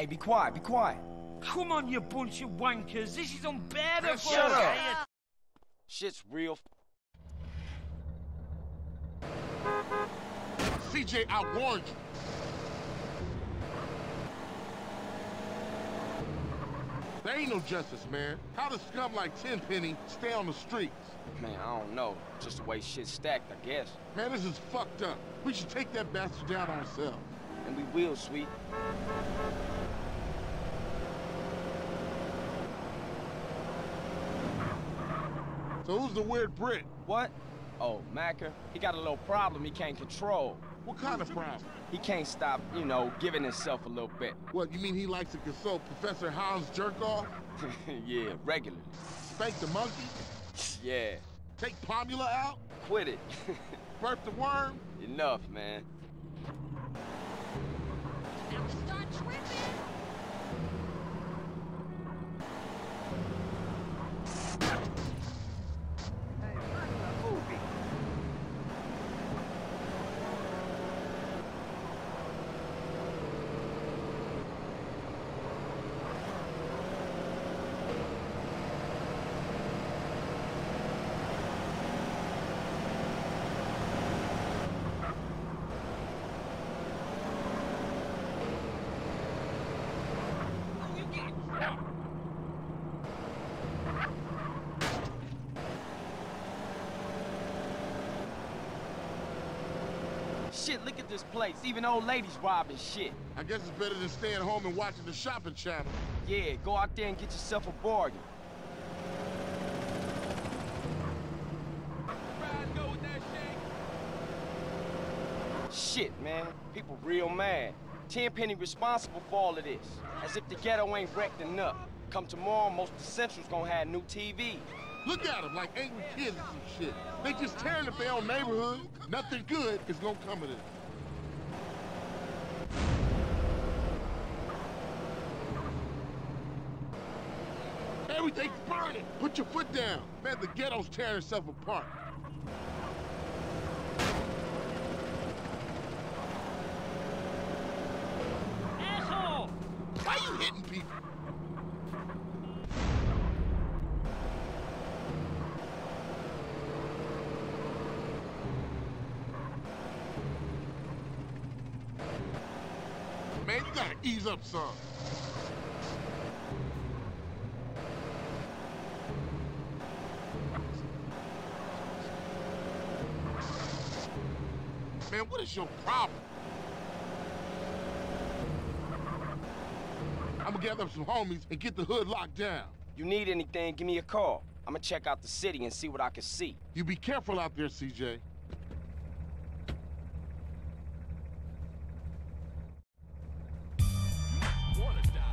Hey, be quiet, be quiet. Come on, you bunch of wankers. This is unbearable. Shut up. Shit's real. CJ, I warned you. There ain't no justice, man. How does scum like Tenpenny stay on the streets? Man, I don't know. Just the way shit's stacked, I guess. Man, this is fucked up. We should take that bastard down ourselves. And we will, sweet. So who's the weird Brit? What? Oh, Maccer. He got a little problem he can't control. What kind of problem? He can't stop, you know, giving himself a little bit. What, you mean he likes to consult Professor Hans jerk-off? yeah, regularly. Spank the monkey? Yeah. Take Pomula out? Quit it. Birth the worm? Enough, man. Shit, look at this place. Even old ladies robbing shit. I guess it's better than staying home and watching the shopping channel. Yeah, go out there and get yourself a bargain. Shit, man. People real mad. Tenpenny responsible for all of this. As if the ghetto ain't wrecked enough. Come tomorrow, most of the Central's gonna have new TV. Look at them like angry kids and some shit. They just tearing up their own neighborhood. Nothing good is gonna come of this. Everything's burning. Put your foot down. Man, the ghetto's tearing itself apart. Asshole! Why you hitting people? Man, you gotta ease up some. Man, what is your problem? I'm gonna gather up some homies and get the hood locked down. You need anything, give me a call. I'ma check out the city and see what I can see. You be careful out there, CJ.